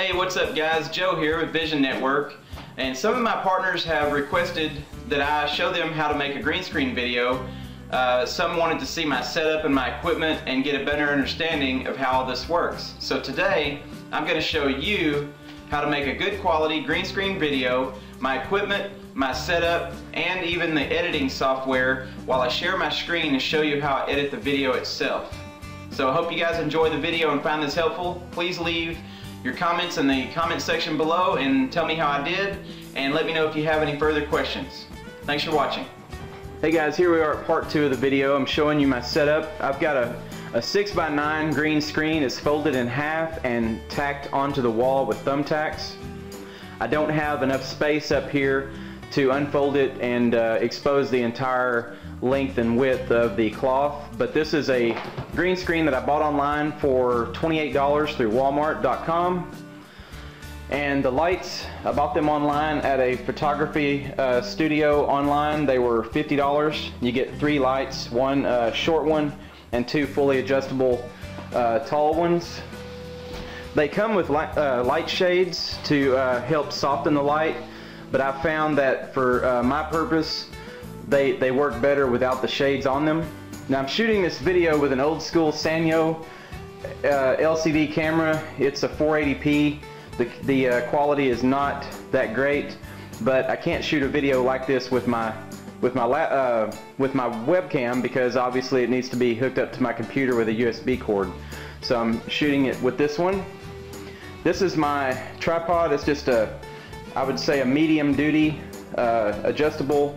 Hey, what's up guys? Joe here with Vision Network. And some of my partners have requested that I show them how to make a green screen video. Uh, some wanted to see my setup and my equipment and get a better understanding of how all this works. So today, I'm going to show you how to make a good quality green screen video, my equipment, my setup, and even the editing software while I share my screen and show you how I edit the video itself. So I hope you guys enjoy the video and find this helpful. Please leave your comments in the comment section below and tell me how I did and let me know if you have any further questions. Thanks for watching. Hey guys, here we are at part two of the video. I'm showing you my setup. I've got a, a six by nine green screen. It's folded in half and tacked onto the wall with thumbtacks. I don't have enough space up here to unfold it and uh, expose the entire length and width of the cloth but this is a green screen that I bought online for $28 through walmart.com and the lights I bought them online at a photography uh, studio online. They were $50 you get three lights one uh, short one and two fully adjustable uh, tall ones. They come with light, uh, light shades to uh, help soften the light but I found that for uh, my purpose they, they work better without the shades on them. Now I'm shooting this video with an old school Sanyo uh, LCD camera. It's a 480p. The, the uh, quality is not that great, but I can't shoot a video like this with my with my uh, with my webcam because obviously it needs to be hooked up to my computer with a USB cord. So I'm shooting it with this one. This is my tripod. It's just a I would say a medium duty uh, adjustable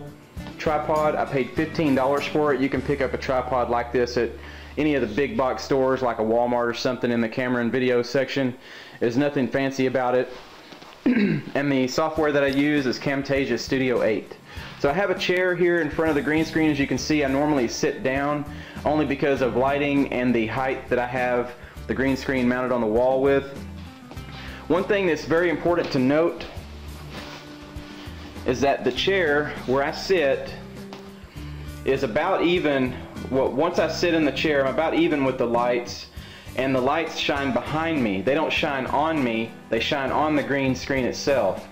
tripod. I paid $15 for it. You can pick up a tripod like this at any of the big box stores like a Walmart or something in the camera and video section. There's nothing fancy about it. and the software that I use is Camtasia Studio 8. So I have a chair here in front of the green screen. As you can see, I normally sit down only because of lighting and the height that I have the green screen mounted on the wall with. One thing that's very important to note is that the chair where I sit is about even, well, once I sit in the chair, I'm about even with the lights and the lights shine behind me. They don't shine on me, they shine on the green screen itself.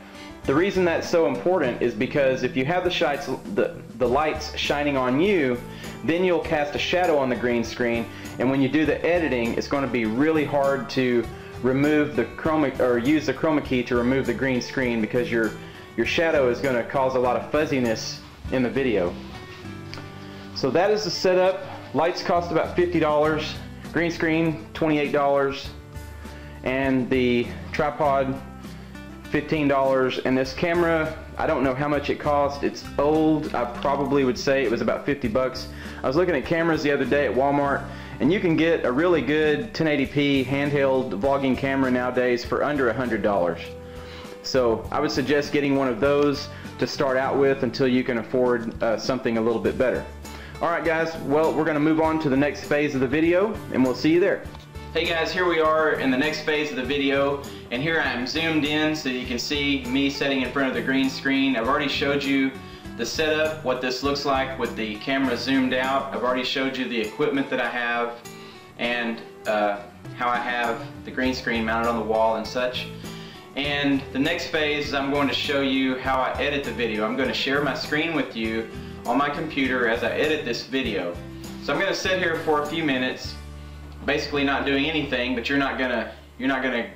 The reason that's so important is because if you have the, shites, the, the lights shining on you, then you'll cast a shadow on the green screen and when you do the editing, it's going to be really hard to remove the chroma or use the chroma key to remove the green screen because you're your shadow is going to cause a lot of fuzziness in the video. So that is the setup. Lights cost about $50. Green screen, $28. And the tripod, $15. And this camera, I don't know how much it cost. It's old. I probably would say it was about 50 bucks. I was looking at cameras the other day at Walmart and you can get a really good 1080p handheld vlogging camera nowadays for under $100. So I would suggest getting one of those to start out with until you can afford uh, something a little bit better. Alright guys, well we're going to move on to the next phase of the video and we'll see you there. Hey guys, here we are in the next phase of the video and here I am zoomed in so you can see me sitting in front of the green screen. I've already showed you the setup, what this looks like with the camera zoomed out. I've already showed you the equipment that I have and uh, how I have the green screen mounted on the wall and such. And the next phase is I'm going to show you how I edit the video. I'm going to share my screen with you on my computer as I edit this video. So I'm going to sit here for a few minutes, basically not doing anything, but you're not going to you're not going to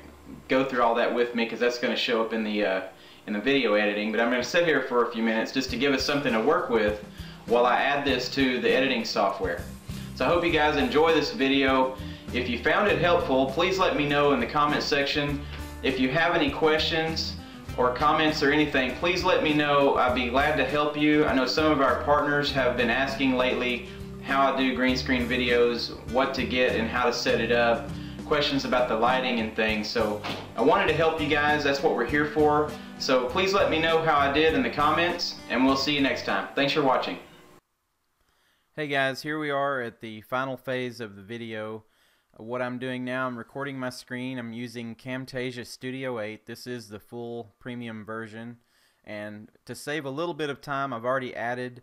go through all that with me because that's going to show up in the uh, in the video editing. But I'm going to sit here for a few minutes just to give us something to work with while I add this to the editing software. So I hope you guys enjoy this video. If you found it helpful, please let me know in the comment section if you have any questions or comments or anything, please let me know. I'd be glad to help you. I know some of our partners have been asking lately how I do green screen videos, what to get and how to set it up, questions about the lighting and things. So I wanted to help you guys. That's what we're here for. So please let me know how I did in the comments and we'll see you next time. Thanks for watching. Hey guys, here we are at the final phase of the video what I'm doing now, I'm recording my screen. I'm using Camtasia Studio 8. This is the full premium version. And to save a little bit of time, I've already added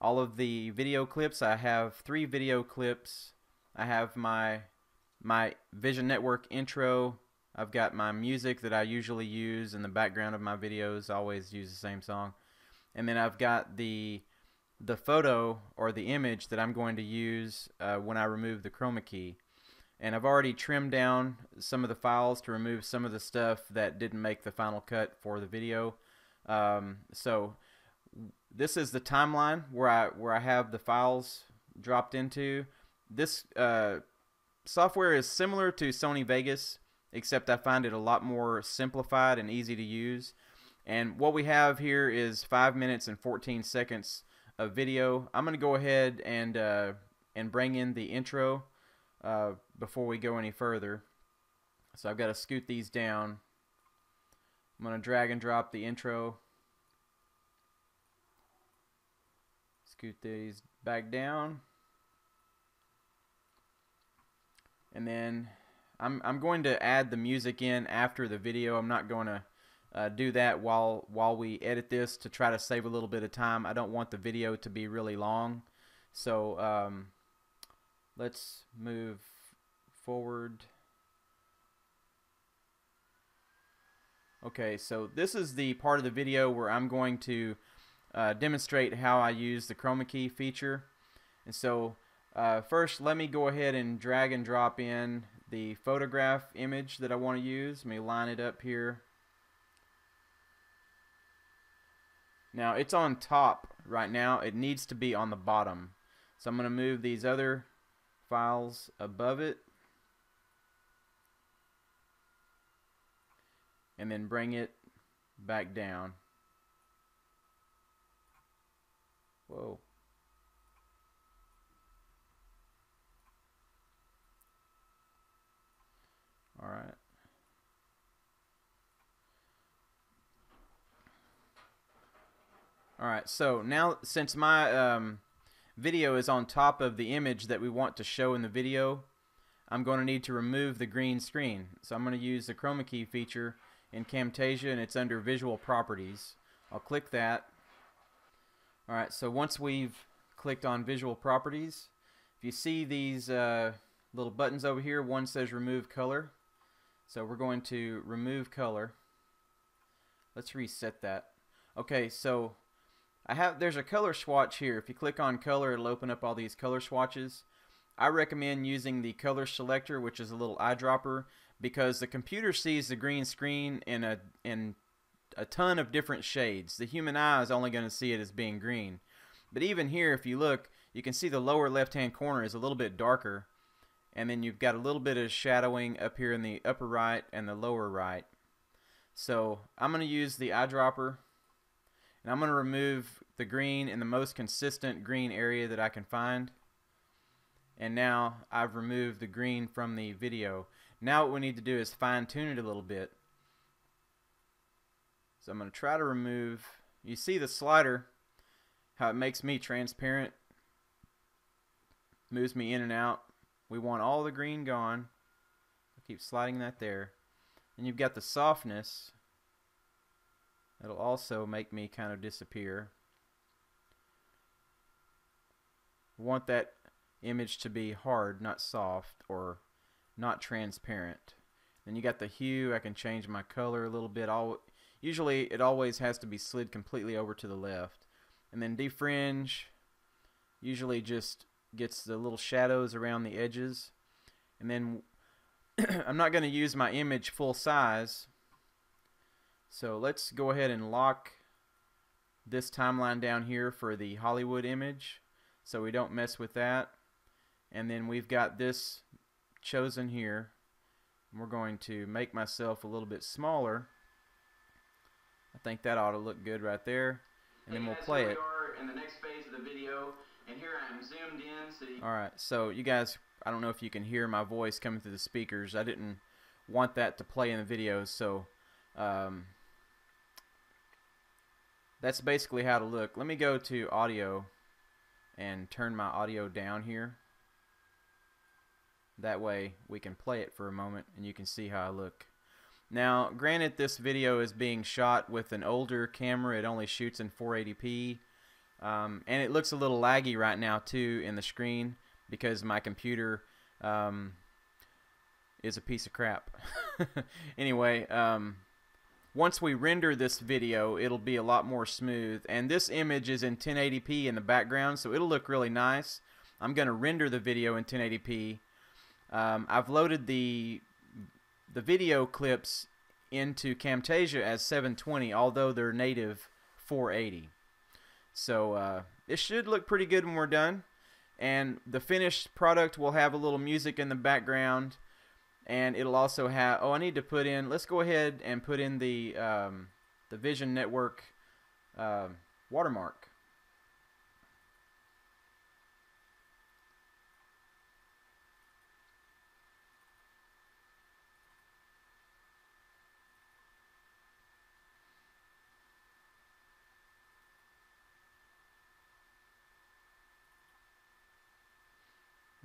all of the video clips. I have three video clips. I have my my Vision Network intro I've got my music that I usually use in the background of my videos. I always use the same song. And then I've got the the photo or the image that I'm going to use uh, when I remove the chroma key. And I've already trimmed down some of the files to remove some of the stuff that didn't make the final cut for the video. Um, so this is the timeline where I where I have the files dropped into. This uh, software is similar to Sony Vegas, except I find it a lot more simplified and easy to use. And what we have here is 5 minutes and 14 seconds of video. I'm going to go ahead and, uh, and bring in the intro uh, before we go any further. So I've got to scoot these down. I'm going to drag and drop the intro. Scoot these back down. And then I'm, I'm going to add the music in after the video. I'm not going to uh, do that while while we edit this to try to save a little bit of time. I don't want the video to be really long. So um, let's move forward. Okay, so this is the part of the video where I'm going to uh, demonstrate how I use the chroma key feature. And so uh, first let me go ahead and drag and drop in the photograph image that I want to use. Let me line it up here. Now it's on top right now. It needs to be on the bottom. So I'm going to move these other files above it. And then bring it back down. Whoa. All right. All right, so now since my um, video is on top of the image that we want to show in the video, I'm going to need to remove the green screen. So I'm going to use the chroma key feature in Camtasia and it's under visual properties. I'll click that. Alright, so once we've clicked on visual properties, if you see these uh, little buttons over here, one says remove color. So we're going to remove color. Let's reset that. Okay, so I have there's a color swatch here. If you click on color, it'll open up all these color swatches. I recommend using the color selector, which is a little eyedropper, because the computer sees the green screen in a in a ton of different shades. The human eye is only going to see it as being green. But even here, if you look, you can see the lower left-hand corner is a little bit darker and then you've got a little bit of shadowing up here in the upper right and the lower right. So I'm going to use the eyedropper and I'm going to remove the green in the most consistent green area that I can find. And now I've removed the green from the video. Now what we need to do is fine tune it a little bit. So I'm going to try to remove, you see the slider, how it makes me transparent, moves me in and out. We want all the green gone. I'll keep sliding that there. And you've got the softness. It'll also make me kind of disappear. Want that image to be hard, not soft, or not transparent. Then you got the hue. I can change my color a little bit. All usually it always has to be slid completely over to the left. And then defringe usually just gets the little shadows around the edges and then I'm not going to use my image full size so let's go ahead and lock this timeline down here for the Hollywood image so we don't mess with that and then we've got this chosen here we're going to make myself a little bit smaller I think that ought to look good right there and then we'll play it in the next phase of the video and here I am zoomed in so All right, so you guys, I don't know if you can hear my voice coming through the speakers. I didn't want that to play in the video, so um, that's basically how to look. Let me go to audio and turn my audio down here. That way we can play it for a moment and you can see how I look. Now, granted this video is being shot with an older camera. It only shoots in 480p. Um, and it looks a little laggy right now too in the screen because my computer um, is a piece of crap. anyway, um, once we render this video, it'll be a lot more smooth. And this image is in 1080p in the background, so it'll look really nice. I'm going to render the video in 1080p. Um, I've loaded the the video clips into Camtasia as 720, although they're native 480. So uh, it should look pretty good when we're done. And the finished product will have a little music in the background and it'll also have oh I need to put in let's go ahead and put in the um, the Vision Network uh, watermark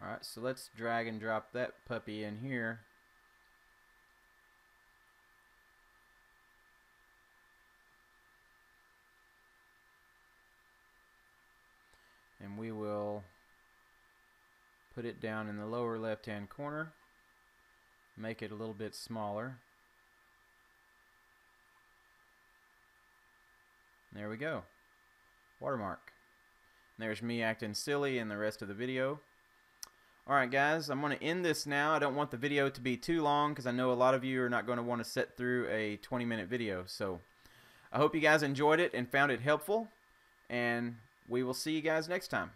Alright, so let's drag and drop that puppy in here. And we will put it down in the lower left hand corner, make it a little bit smaller. There we go. Watermark. There's me acting silly in the rest of the video. Alright guys, I'm going to end this now. I don't want the video to be too long because I know a lot of you are not going to want to sit through a 20 minute video. So I hope you guys enjoyed it and found it helpful. And we will see you guys next time.